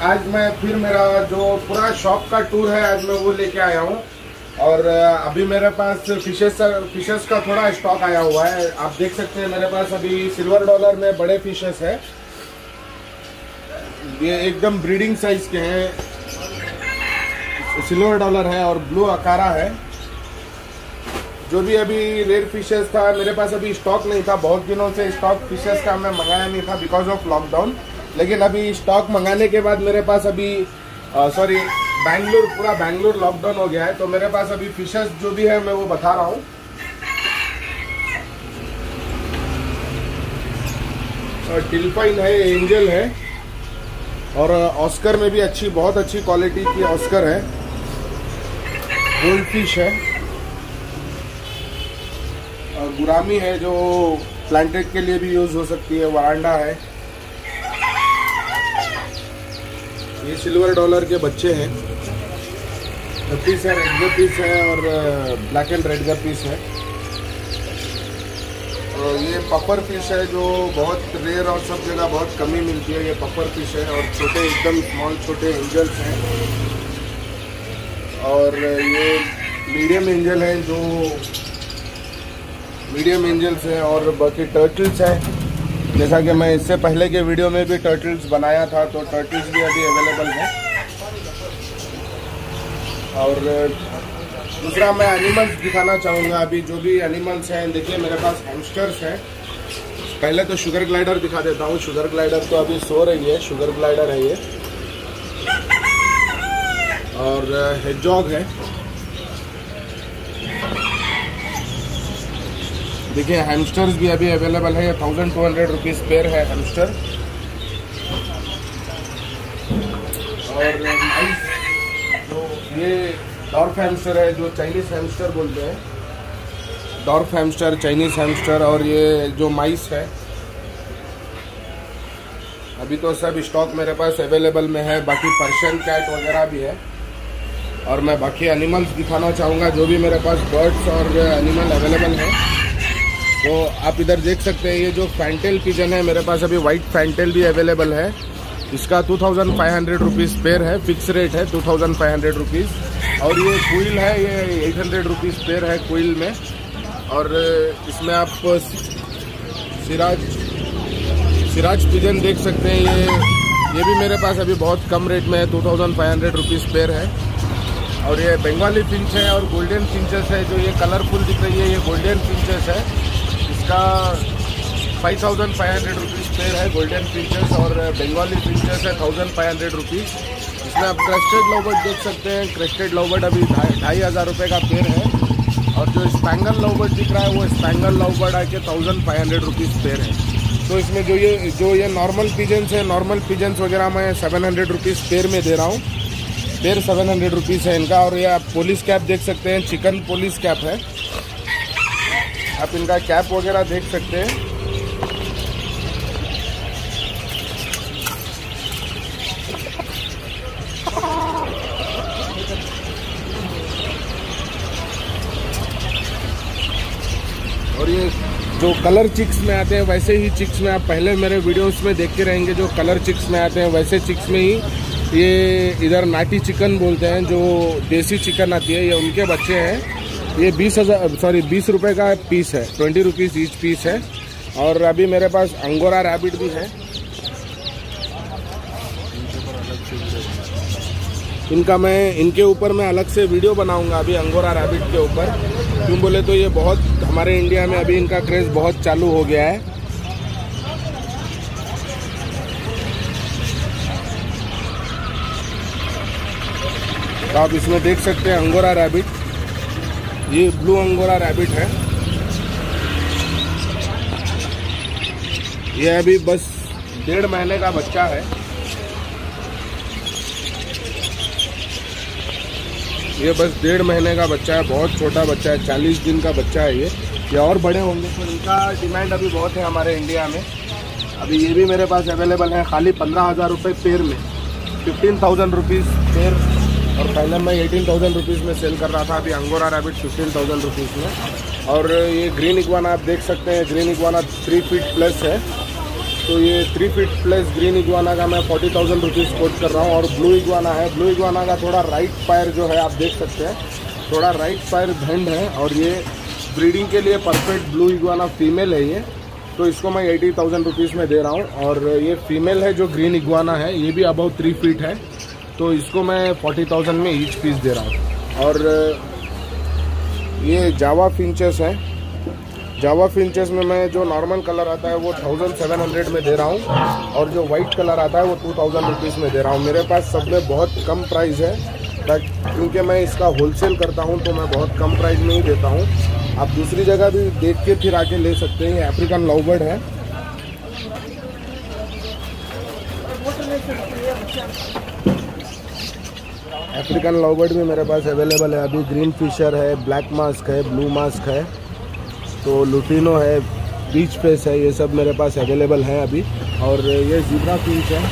आज मैं फिर मेरा जो पूरा शॉप का टूर है, आज मैं वो लेके आया हूँ। और अभी मेरे पास फिशेस फिशेस का थोड़ा स्टॉक आया हुआ है। आप देख सकते हैं, मेरे पास अभी सिल्वर डॉलर में बड़े फिशेस है। ये एकदम ब्रीडिंग साइज़ के हैं। सिल्वर डॉलर है और ब्लू अकारा है। जो भी अभी रेड फिशेस था, मेरे पास अभी स्टॉक नहीं था। बहुत दिनों से स्टॉक फिशेस का मैं मंगाया नहीं था बिकॉज़ ऑफ़ लॉकडाउन लेकिन अभी स्टॉक मंगाने के बाद मेरे पास अभी सॉरी बैंगलोर पूरा बैंगलोर लॉकडाउन हो गया है तो मेरे पास अभी फिशेस जो भी है मैं वो बता रहा हूँ। टिल्फाइन है एंजल है, और ऑस्कर में भी अच्छी, बहुत अच्छी क्वालिटी की ऑस्कर है। गोल्ड फ़िश है गुरामी है, जो प्लांटेड के लिए भी यूज़ हो सकती है वरांडा है। ये सिल्वर डॉलर के बच्चे हैं। पीस है, रेड का पीस है और ब्लैक एंड रेड का पीस है। और ये पपर फ़िश है जो बहुत रेयर और सब जगह बहुत कमी मिलती है। ये पपर फ़िश है और छोटे एकदम स्मॉल छोटे एंजल्स हैं। और ये मीडियम एंजल है जो मीडियम एंजल्स है और बाकी टर्टल्स है। जैसा कि मैं इससे पहले के वीडियो में भी टर्टल्स बनाया था तो टर्टल्स भी अभी अवेलेबल है। और, दूसरा मैं एनिमल्स दिखाना चाहूँगा अभी, जो भी एनिमल्स हैं, देखिए मेरे पास हैमस्टर्स हैं। पहले तो शुगर ग्लाइडर दिखा देता हूँ। शुगर ग्लाइडर तो अभी सो रही है शुगर ग्लाइडर है ये। और हेजॉग है। देखिए हैमस्टर्स भी अभी अवेलेबल है। Thousand two hundred rupees pair है हैमस्टर और ये डॉर्फ हैमस्टर है, जो चाइनीज़ हैमस्टर बोलते हैं। डॉर्फ हैमस्टर चाइनीज़ हैमस्टर और ये जो माइस है। अभी तो सब स्टॉक मेरे पास अवेलेबल में है, बाकी पर्शियन कैट वगैरह भी है। और मैं बाकी एनिमल्स दिखाना चाहूँगा, जो भी मेरे पास बर्ड्स और एनिमल अवेलेबल है। तो आप इधर देख सकते हैं, ये जो फैंटेल पिजन है, मेरे पास अभी वाइट फैंटेल भी अवेलेबल है। इसका two thousand five hundred rupees pair है फिक्स रेट है two thousand five hundred rupees और ये कुइल है, ये एट हंड्रेड रुपीज़ पेयर है कुइल में। और इसमें आप सिराज सिराज पिजन देख सकते हैं, ये ये भी मेरे पास अभी बहुत कम रेट में है two thousand five hundred rupees pair है। और ये बंगाली पिंच है और गोल्डन फिंचेस है, जो ये कलरफुल दिख रही है, ये गोल्डन फिंचेस है। इसका five thousand five hundred rupees pair है गोल्डन फिंचेस और बंगाली फिंचेस है थाउज़ेंड फाइव हंड्रेड रुपीज़ इसमें आप क्रेस्टेड लवबर्ड देख सकते हैं क्रेस्टेड लवबर्ड अभी ढाई हज़ार रुपये का पेयर है। और जो स्पैंगल लवबर्ड दिख रहा है, वो स्पैंगल लवबर्ड आके thousand five hundred rupees pair है। तो इसमें जो ये जो ये नॉर्मल पिजन्स है नॉर्मल पिजन्स वगैरह मैं सेवन हंड्रेड रुपीज़ पेयर में दे रहा हूँ। पेयर सेवन हंड्रेड रुपीज़ है इनका। और ये आप पोलिस कैप देख सकते हैं चिकन पोलिस कैप है। आप इनका कैप वगैरह देख सकते हैं। और ये जो कलर चिक्स में आते हैं, वैसे ही चिक्स में आप पहले मेरे वीडियोस में देखते रहेंगे, जो कलर चिक्स में आते हैं, वैसे चिक्स में ही ये इधर नाटी चिकन बोलते हैं, जो देसी चिकन आती है, ये उनके बच्चे हैं। ये बीस हज़ार सॉरी बीस रुपये का पीस है ट्वेंटी रुपीज़ ईच पीस है। और अभी मेरे पास अंगोरा रैबिट भी है। इनका मैं, इनके ऊपर मैं अलग से वीडियो बनाऊँगा अभी अंगोरा रैबिट के ऊपर। क्यों बोले तो ये बहुत, हमारे इंडिया में अभी इनका क्रेज़ बहुत चालू हो गया है। तो आप इसमें देख सकते हैं अंगोरा रैबिट ये ब्लू अंगोरा रैबिट है। ये अभी बस डेढ़ महीने का बच्चा है। ये बस डेढ़ महीने का बच्चा है, बहुत छोटा बच्चा है, चालीस दिन का बच्चा है ये। ये और बड़े होंगे तो इनका डिमांड अभी बहुत है हमारे इंडिया में। अभी ये भी मेरे पास अवेलेबल है, खाली पंद्रह हज़ार रुपये पेड़ में। फिफ्टीन थाउज़ेंड रुपीज़ पेयर और पहले मैं एटीन थाउज़ेंड रुपीज़ में सेल कर रहा था, अभी angora rabbit fifteen thousand rupees में। और ये ग्रीन इगवाना आप देख सकते हैं green iguana three feet plus है। तो ये three feet plus green iguana का मैं फोर्टी थाउज़ेंड रुपीज़ कोट कर रहा हूँ। और ब्लू इगवाना है ब्लू इगवाना का थोड़ा राइट पैर जो है, आप देख सकते हैं। थोड़ा राइट पैर धंड है, और ये ब्रीडिंग के लिए परफेक्ट ब्लू इगवाना फीमेल है ये। तो इसको मैं एटी थाउज़ेंड रुपीज़ में दे रहा हूँ। और ये फीमेल है जो ग्रीन इगवाना है, ये भी अबाउ थ्री फीट है। तो इसको मैं फोर्टी थाउज़ेंड में ईच पीस दे रहा हूँ। और ये जावा फिंचेस है। जावा फिंचेस में मैं जो नॉर्मल कलर आता है वो थाउज़ेंड सेवन हंड्रेड में दे रहा हूँ। और जो वाइट कलर आता है वो टू थाउज़ेंड रुपीज़ में दे रहा हूँ। मेरे पास सब में बहुत कम प्राइस है। बट क्योंकि मैं इसका होलसेल करता हूँ तो मैं बहुत कम प्राइस में ही देता हूँ। आप दूसरी जगह भी देख के फिर आके ले सकते हैं। ये अफ्रीकन लवबर्ड है। अफ्रीकन लॉबर्ड भी मेरे पास अवेलेबल है। अभी ग्रीन फिशर है ब्लैक मास्क है ब्लू मास्क है। तो लुटिनो है बीच फेस है, ये सब मेरे पास अवेलेबल है अभी। और ये जीब्रा फिंच है।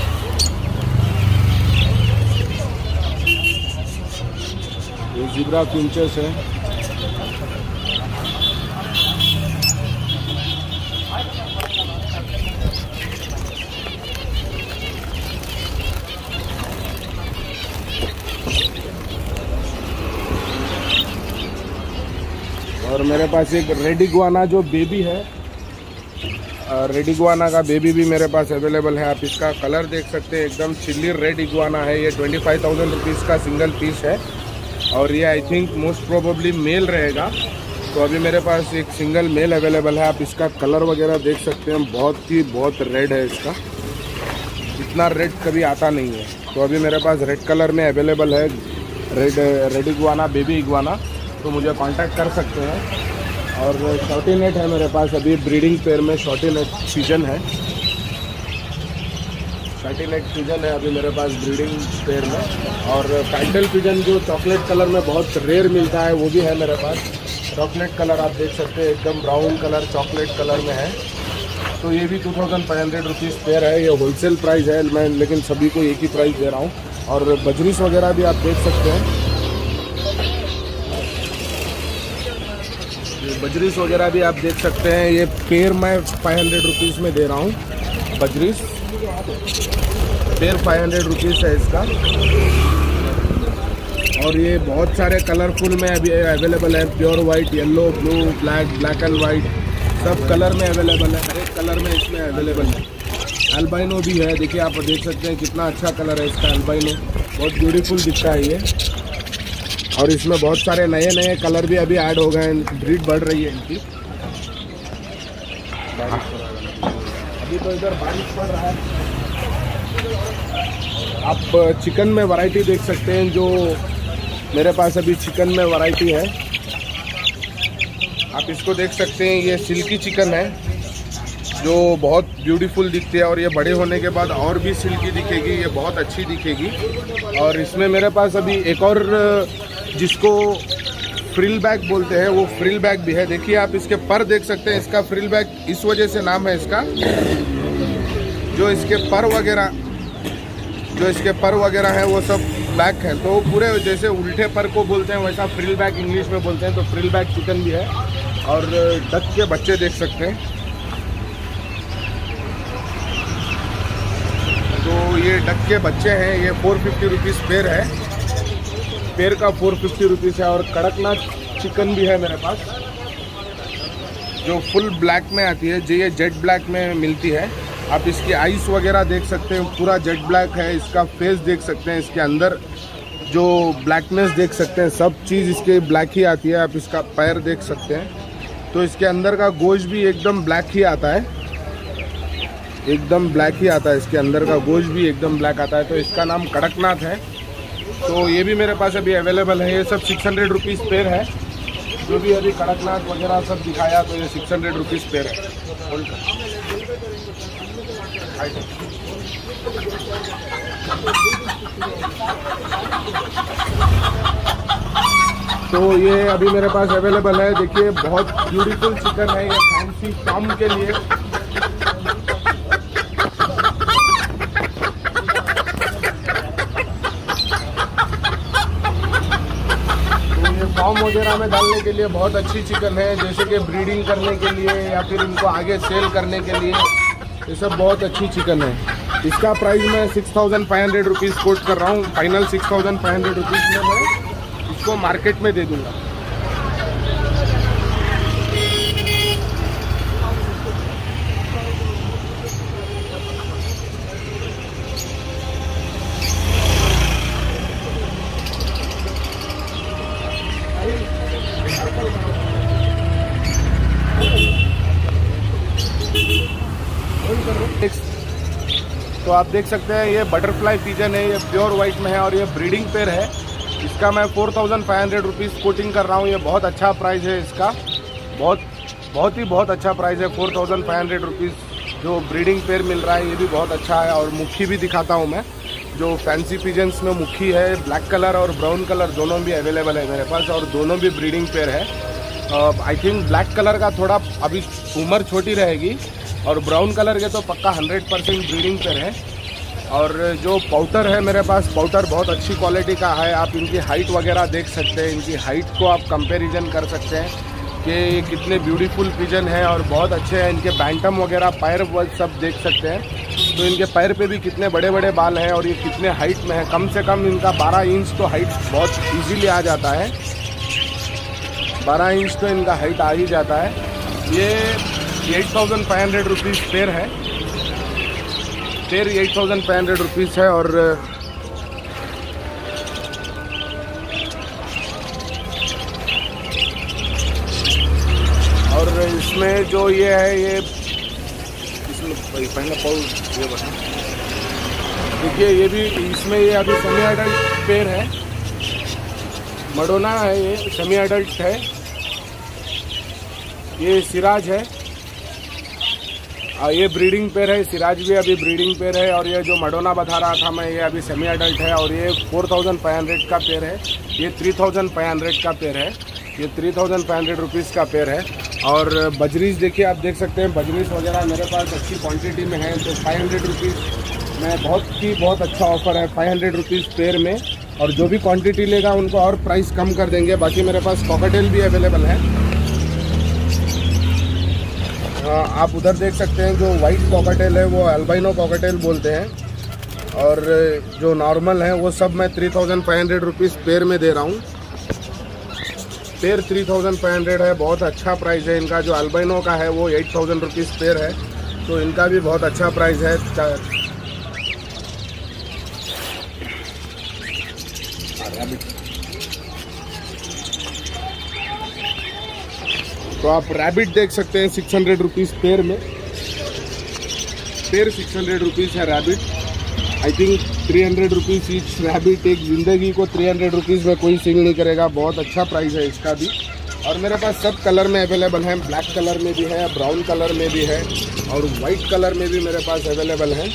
ये जीब्रा फिंचर्स है। और मेरे पास एक रेडी गुआना जो बेबी है रेडी का बेबी भी मेरे पास अवेलेबल है। आप इसका कलर देख सकते हैं, एकदम चिल्ली रेड इगुआना है। ये ट्वेंटी फाइव थाउज़ेंड रुपीज़ का सिंगल पीस है और ये I think most probably male रहेगा। तो अभी मेरे पास एक सिंगल मेल अवेलेबल है। आप इसका कलर वगैरह देख सकते हैं। बहुत ही, बहुत रेड है इसका। इतना रेड कभी आता नहीं है। तो अभी मेरे पास रेड कलर में अवेलेबल है। Red red iguana baby iguana तो मुझे कांटेक्ट कर सकते हैं। और शॉर्टी नेट है मेरे पास, अभी ब्रीडिंग पेयर में शॉर्टी नेट सीज़न है। शॉर्टी नेट सीज़न है अभी मेरे पास ब्रीडिंग पेयर में। और पैंटल पिजन जो चॉकलेट कलर में बहुत रेयर मिलता है, वो भी है मेरे पास। चॉकलेट कलर आप देख सकते हैं, एकदम ब्राउन कलर चॉकलेट कलर में है। तो ये भी two thousand five hundred rupees pair है। ये होलसेल प्राइस है, मैं लेकिन सभी को एक ही प्राइस दे रहा हूँ। और बजरीस वगैरह भी आप देख सकते हैं। बजरीस वगैरह भी आप देख सकते हैं। ये पेड़ मैं फाइव हंड्रेड रुपीज़ में दे रहा हूँ, बजरीस। पेड़ फाइव हंड्रेड रुपीज़ है इसका। और ये बहुत सारे कलरफुल में अभी अवेलेबल है। Pure white yellow blue black black and white सब कलर में अवेलेबल है। हर एक कलर में इसमें अवेलेबल है। अल्बाइनो भी है। देखिए, आप देख सकते हैं कितना अच्छा कलर है इसका अल्बाइनो बहुत ब्यूटीफुल दिखता है ये। और इसमें बहुत सारे नए नए कलर भी अभी ऐड हो गए हैं। ब्रीड बढ़ रही है इनकी। अभी तो इधर बारिश पड़ रहा है। आप चिकन में वैरायटी देख सकते हैं, जो मेरे पास अभी चिकन में वैरायटी है। आप इसको देख सकते हैं, ये सिल्की चिकन है, जो बहुत ब्यूटीफुल दिखती है, और ये बड़े होने के बाद और भी सिल्की दिखेगी, ये बहुत अच्छी दिखेगी। और इसमें मेरे पास अभी एक और जिसको फ्रिल बैग बोलते हैं, वो फ्रिल बैग भी है। देखिए आप इसके पर देख सकते हैं, इसका फ्रिल बैग इस वजह से नाम है इसका, जो इसके पर वगैरह, जो इसके पर वगैरह है, वो सब बैक है। तो पूरे जैसे उल्टे पर को बोलते हैं, वैसा फ्रिल बैग इंग्लिश में बोलते हैं तो फ्रिल बैग चिकन भी है। और डक के बच्चे देख सकते हैं। तो ये डक के बच्चे हैं, ये फोर फिफ्टी रुपीज़ पेयर है। पेड़ का फोर फिफ्टी रुपीज़ है और कड़कनाथ चिकन भी है मेरे पास, जो फुल ब्लैक में आती है, जो ये जेट ब्लैक में मिलती है। आप इसकी आइस वगैरह देख सकते हैं, पूरा जेट ब्लैक है, इसका फेस देख सकते हैं, इसके अंदर जो ब्लैकनेस देख सकते हैं, सब चीज़ इसके ब्लैक ही आती है, आप इसका पैर देख सकते हैं। तो इसके अंदर का गोश्त भी एकदम ब्लैक ही आता है। एकदम ब्लैक ही आता है, इसके अंदर का गोश्त भी एकदम ब्लैक आता है। तो इसका नाम कड़कनाथ है। तो ये भी मेरे पास अभी अवेलेबल है। ये सब सिक्स हंड्रेड रुपीज़ पेयर है। जो भी अभी कड़कनाथ वगैरह सब दिखाया तो ये सिक्स हंड्रेड रुपीज़ पेयर है। तो ये अभी मेरे पास अवेलेबल है। देखिए, बहुत ब्यूटीफुल चिकन है ये फैंसी फार्म के लिए। फॉर्म वगैरह में डालने के लिए बहुत अच्छी चिकन है, जैसे कि ब्रीडिंग करने के लिए या फिर इनको आगे सेल करने के लिए, ये सब बहुत अच्छी चिकन है। इसका प्राइस मैं six thousand five hundred rupees quote कर रहा हूँ final six thousand five hundred rupees में मैं इसको मार्केट में दे दूँगा। तो आप देख सकते हैं, ये बटरफ्लाई पिजन है, ये प्योर वाइट में है और ये ब्रीडिंग पेयर है। इसका मैं four thousand five hundred rupees quoting कर रहा हूँ, ये बहुत अच्छा प्राइस है इसका। बहुत बहुत ही बहुत अच्छा प्राइस है four thousand five hundred rupees जो ब्रीडिंग पेयर मिल रहा है, ये भी बहुत अच्छा है और मुखी भी दिखाता हूँ मैं। जो फैंसी पिजन्स में मुखी है ब्लैक कलर और ब्राउन कलर दोनों भी अवेलेबल है मेरे पास और दोनों भी ब्रीडिंग पेयर है। आई थिंक ब्लैक कलर का थोड़ा, अभी उम्र छोटी रहेगी और ब्राउन कलर के तो पक्का 100 परसेंट ब्रीडिंग पर है और जो पाउटर है मेरे पास पाउटर बहुत अच्छी क्वालिटी का है। आप इनकी हाइट वगैरह देख सकते हैं। इनकी हाइट को आप कंपेरिजन कर सकते हैं कि ये कितने ब्यूटीफुल पिजन है और बहुत अच्छे हैं। इनके बैंटम वगैरह पैर सब देख सकते हैं। तो इनके पैर पे भी कितने बड़े बड़े बाल हैं और ये कितने हाइट में है। कम से कम इनका 12 इंच तो हाइट बहुत इजीली आ जाता है। 12 इंच तो इनका हाइट आ ही जाता है। ये eight thousand five hundred rupees pair है। Pair eight thousand five hundred rupees है और और इसमें जो ये है, ये इसमें ये देखिए, ये भी इसमें ये अभी सेमी अडल्ट पेयर है। मडोना है, ये सेमी अडल्ट है। ये सिराज है। ये ब्रीडिंग पेयर है, सिराज भी अभी ब्रीडिंग पेयर है और ये जो मडोना बता रहा था मैं, ये अभी सेमी अडल्ट है और ये फोर थाउज़ेंड फाइव हंड्रेड का पेयर है। ये थ्री थाउज़ेंड फाइव हंड्रेड का पेयर है। ये three thousand five hundred rupees का पेयर है। और बजरीज देखिए, आप देख सकते हैं, बजरीज वगैरह मेरे पास अच्छी क्वांटिटी में है तो फाइव हंड्रेड रुपीज़ में बहुत ही बहुत अच्छा ऑफ़र है फाइव हंड्रेड रुपीज़ पेयर में। और जो भी क्वांटिटी लेगा, उनको और प्राइस कम कर देंगे। बाकी मेरे पास कॉकटेल भी अवेलेबल है। आप उधर देख सकते हैं, जो वाइट कॉकटेल है, वो अल्बाइनो कॉकटेल बोलते हैं। और, जो नॉर्मल है, वो सब मैं three thousand five hundred rupees pair में दे रहा हूँ। Pair three thousand five hundred है, बहुत अच्छा प्राइस है इनका। जो अल्बाइनो का है, वो एट थाउज़ेंड रुपीज़ पेयर है। तो इनका भी बहुत अच्छा प्राइस है। तो आप रैबिट देख सकते हैं सिक्स हंड्रेड रुपीज़ पेयर में। पेयर सिक्स हंड्रेड रुपीज़ है rabbit I think three hundred rupees each rabbit एक ज़िंदगी को थ्री हंड्रेड रुपीज़ में कोई सिंग नहीं करेगा। बहुत अच्छा प्राइस है इसका भी। और मेरे पास सब कलर में अवेलेबल है। ब्लैक कलर में भी है ब्राउन कलर में भी है, और वाइट कलर में भी मेरे पास अवेलेबल है।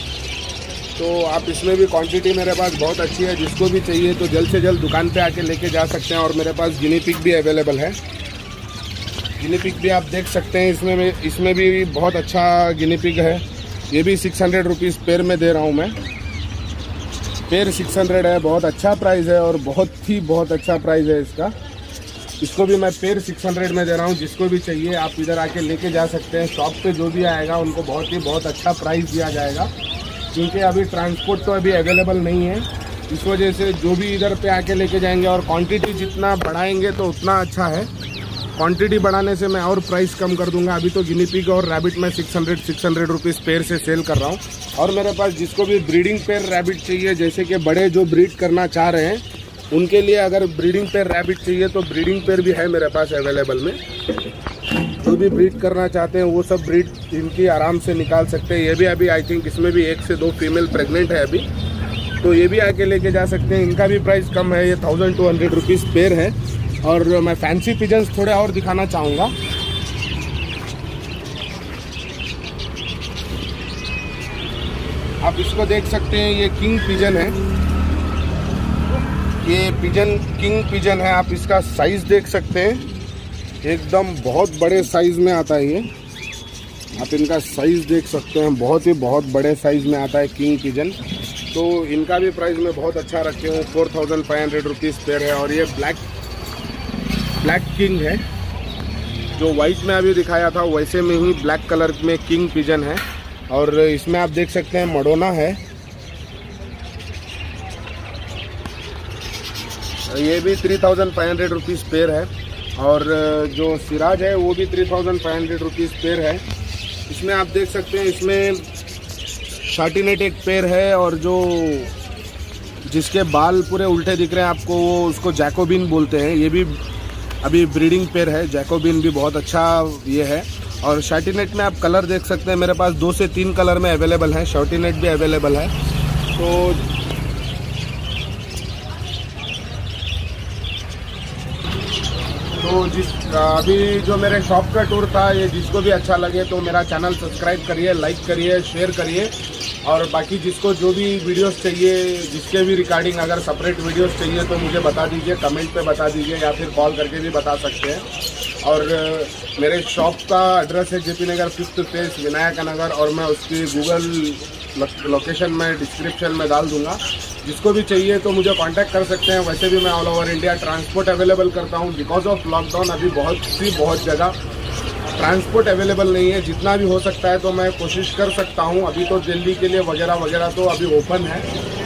तो आप इसमें भी क्वांटिटी मेरे पास बहुत अच्छी है। जिसको भी चाहिए तो जल्द से जल्द दुकान पे आके लेके जा सकते हैं, और मेरे पास गिनी पिक भी अवेलेबल है। गिनी पिक भी आप देख सकते हैं, इसमें इसमें भी बहुत अच्छा गिनी पिक है। ये भी सिक्स हंड्रेड रुपीज़ पेयर में दे रहा हूँ मैं। पेयर सिक्स हंड्रेड है, बहुत अच्छा प्राइस है और बहुत ही बहुत अच्छा प्राइस है इसका। इसको भी मैं पेयर सिक्स हंड्रेड में दे रहा हूँ, जिसको भी चाहिए आप इधर आके लेके जा सकते हैं। शॉप पे जो भी आएगा, उनको बहुत ही बहुत अच्छा प्राइस दिया जाएगा। क्योंकि अभी ट्रांसपोर्ट तो अभी अवेलेबल नहीं है। इस वजह से जो भी इधर पे आके लेके जाएँगे और क्वांटिटी जितना बढ़ाएँगे तो उतना अच्छा है। क्वांटिटी बढ़ाने से मैं और प्राइस कम कर दूँगा। अभी तो गिनी पिग और रैबिट में 600 600 रुपीज़ पेयर से सेल कर रहा हूँ। और मेरे पास जिसको भी ब्रीडिंग पेयर रैबिट चाहिए, जैसे कि बड़े जो ब्रीड करना चाह रहे हैं, उनके लिए अगर ब्रीडिंग पेयर रैबिट चाहिए तो ब्रीडिंग पेयर भी है मेरे पास अवेलेबल में। जो भी ब्रीड करना चाहते हैं, वो सब ब्रीड इनकी आराम से निकाल सकते हैं। ये भी अभी आई थिंक इसमें भी एक से दो फीमेल प्रेगनेंट है अभी। तो ये भी आके लेके जा सकते हैं। इनका भी प्राइस कम है। ये thousand two hundred rupees pair है। और मैं फैंसी पिजन्स थोड़े और दिखाना चाहूँगा। आप इसको देख सकते हैं, ये किंग पिजन है। ये पिजन किंग पिजन है, आप इसका साइज़ देख सकते हैं। एकदम बहुत बड़े साइज़ में आता है ये। आप इनका साइज़ देख सकते हैं, बहुत ही बहुत बड़े साइज़ में आता है किंग पिजन तो इनका भी प्राइस मैं बहुत अच्छा रखे हूँ four thousand five hundred rupees pair है और ये ब्लैक ब्लैक किंग है। जो वाइट में अभी दिखाया था, वैसे में ही ब्लैक कलर में किंग पिजन है। और इसमें आप देख सकते हैं, मडोना है। ये भी three thousand five hundred rupees pair है। और जो सिराज है, वो भी three thousand five hundred rupees pair है। इसमें आप देख सकते हैं, इसमें शार्टिनेट एक पेयर है। और जो, जिसके बाल पूरे उल्टे दिख रहे हैं आपको, वो उसको जैकोबिन बोलते हैं। ये भी अभी ब्रीडिंग पेयर है। जैकोबिन भी बहुत अच्छा ये है। और शार्टिनेट में आप कलर देख सकते हैं। मेरे पास दो से तीन कलर में अवेलेबल है। शर्टिनेट भी अवेलेबल है। तो तो जिस, अभी जो मेरे शॉप का टूर था, ये जिसको भी अच्छा लगे तो मेरा चैनल सब्सक्राइब करिए लाइक करिए शेयर करिए। और बाकी जिसको जो भी वीडियोस चाहिए, जिसके भी रिकॉर्डिंग अगर सेपरेट वीडियोस चाहिए तो मुझे बता दीजिए कमेंट पे बता दीजिए या फिर कॉल करके भी बता सकते हैं। और मेरे शॉप का एड्रेस है JP Nagar fifth phase Vinayak Nagar, और मैं उसकी गूगल लोकेशन में डिस्क्रिप्शन में डाल दूँगा। जिसको भी चाहिए तो मुझे कांटेक्ट कर सकते हैं। वैसे भी मैं all over India transport available करता हूँ। बिकॉज़ ऑफ़ लॉकडाउन अभी बहुत सी बहुत जगह। ट्रांसपोर्ट अवेलेबल नहीं है, जितना भी हो सकता है तो मैं कोशिश कर सकता हूँ। अभी तो दिल्ली के लिए वगैरह वगैरह तो अभी ओपन है।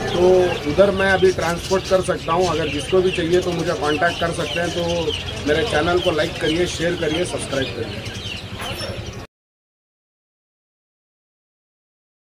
तो उधर मैं अभी ट्रांसपोर्ट कर सकता हूँ। अगर जिसको भी चाहिए तो मुझे कॉन्टैक्ट कर सकते हैं। तो मेरे चैनल को लाइक करिए शेयर करिए सब्सक्राइब करिए।